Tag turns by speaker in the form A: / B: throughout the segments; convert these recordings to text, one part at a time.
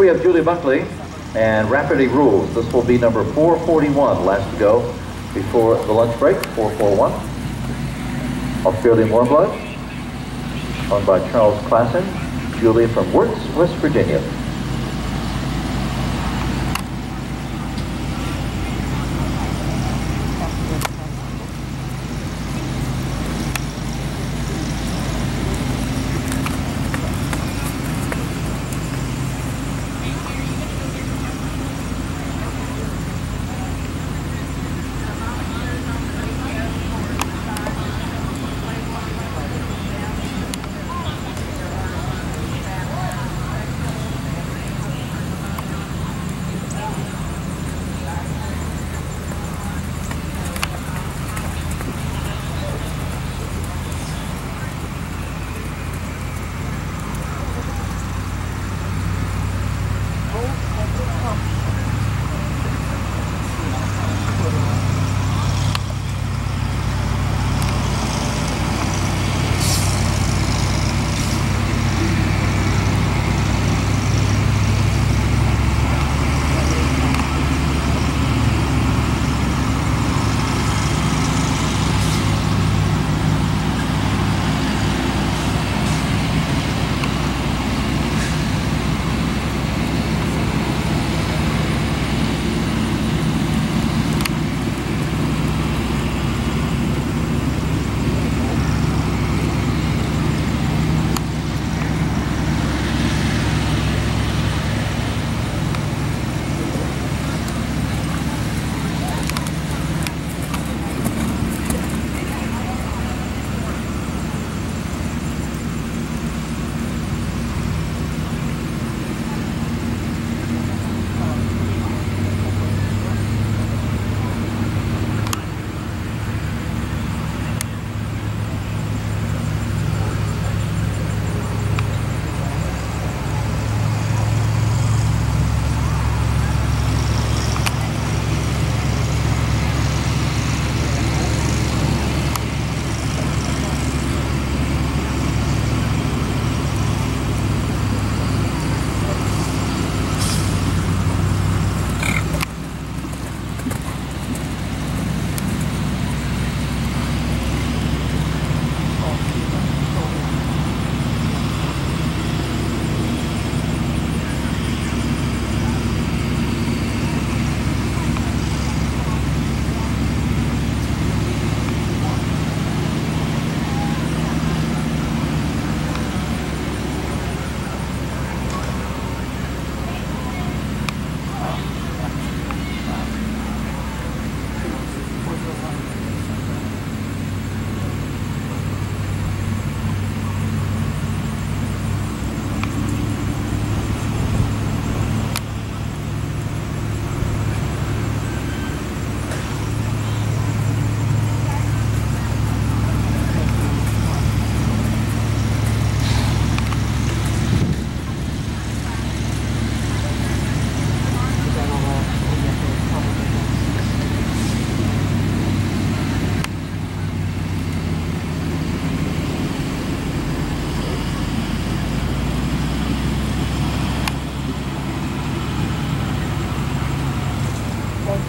A: we have Julie Bulkeley and Rafferty's Rules. This will be number 441, last to go before the lunch break, 441. Australian Warmblood, owned by Charles Klassen. Julie from Wirtz, West Virginia.
B: On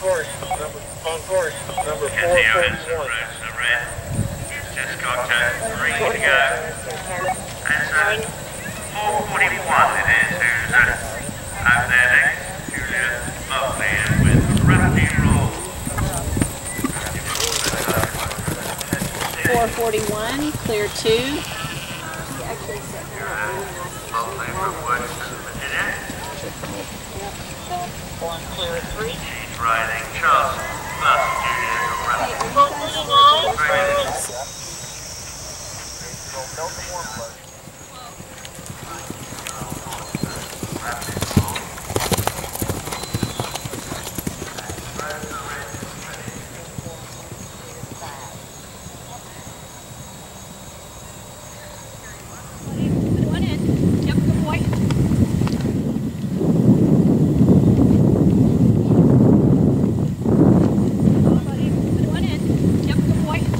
B: course, number, on course, number four forty-one. Just got to
A: three to go. That's uh, 441 it is. There next? Julia with Rapid Roll.
C: Four forty-one, clear two. Bulkeley from West Virginia. One clear three. She's riding Charles Bus Julia from Rapid One in. Yep, good boy. One in. Yep, good boy.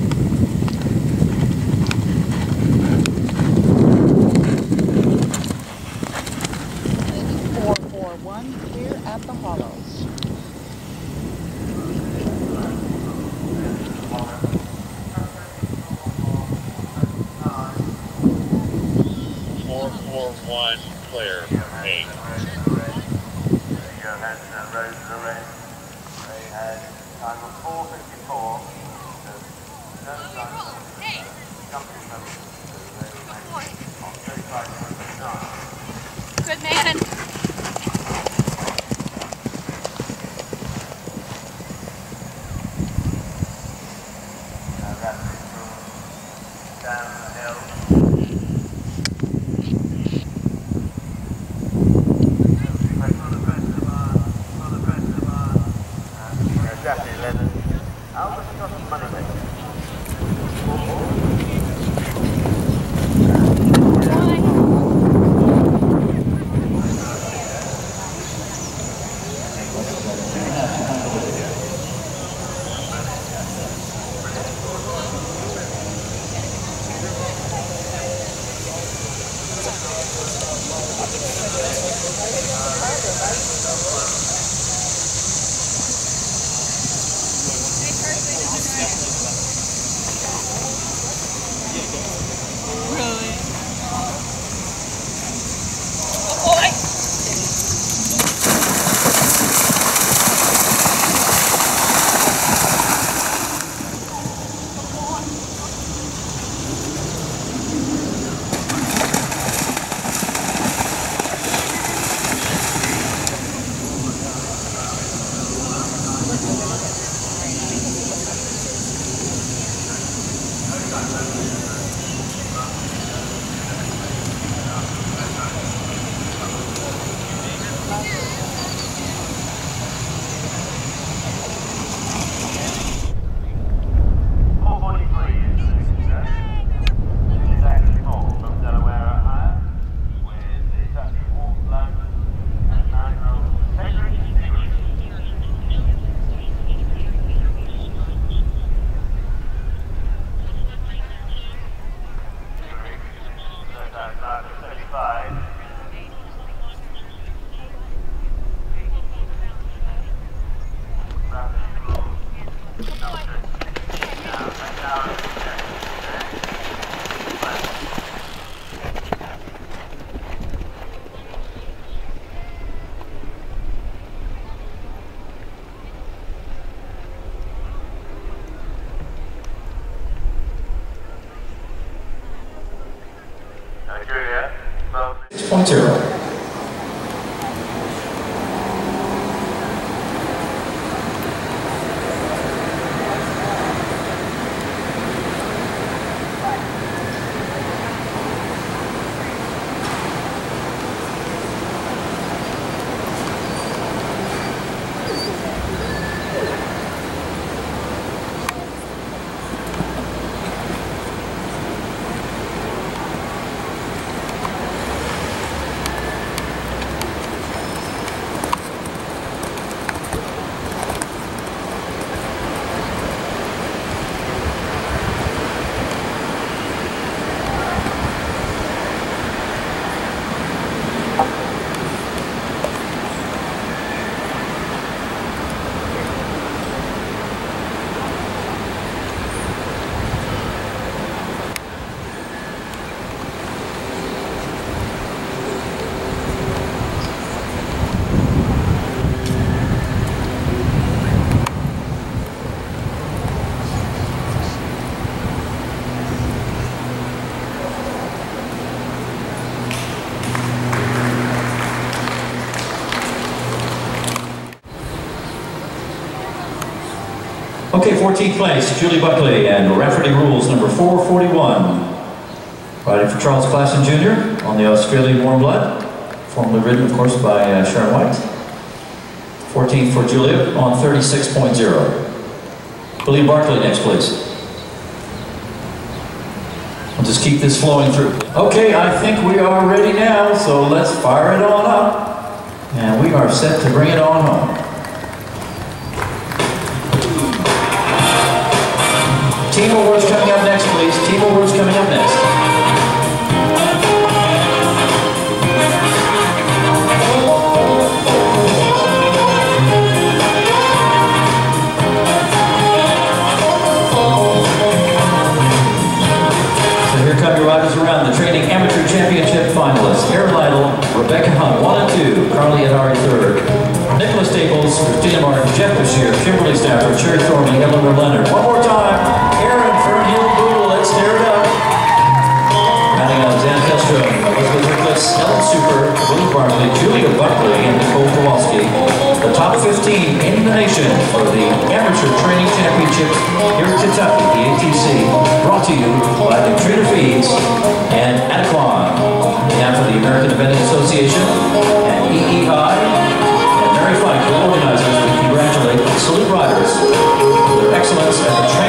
D: 441 clear. Eight. Your hands to the red. They had time of 454. So, no sign of jumping number two. They remain on 35.9. Good man. Jacket 11. Albert Scott Moneymaker.
A: 2.0. Okay, 14th place, Julie Bulkeley, and Rafferty's Rules number 441. Riding for Charles Klassen Jr. on the Australian Warm Blood, formerly ridden, of course, by uh, Sharon White. 14th for Julia on 36.0. William Barkley next, please. We'll just keep this flowing through. Okay, I think we are ready now, so let's fire it on up. And we are set to bring it on home. Team awards coming up next, please. Team awards coming up next. So here come your riders around the training amateur. Championship finalists. Aaron Lytle, Rebecca Hunt, 1 and 2. Carly Adari, 3rd. Nicholas Staples, Christina Martin, Jeff Bashir, Kimberly Stafford, Sherry Thornley, Eleanor Leonard. One more time. Nashville, which was with Stella Super, Will Bartley, Julia Bulkeley, and Nicole Kowalski. The top 15 in the nation for the Amateur Training Championships here at Kentucky, the ATC, brought to you by the Trader Feeds and Adequan. Now for the American Event Association and EEI and Mary Flank, organizers, we congratulate the Salute Riders for their excellence at the training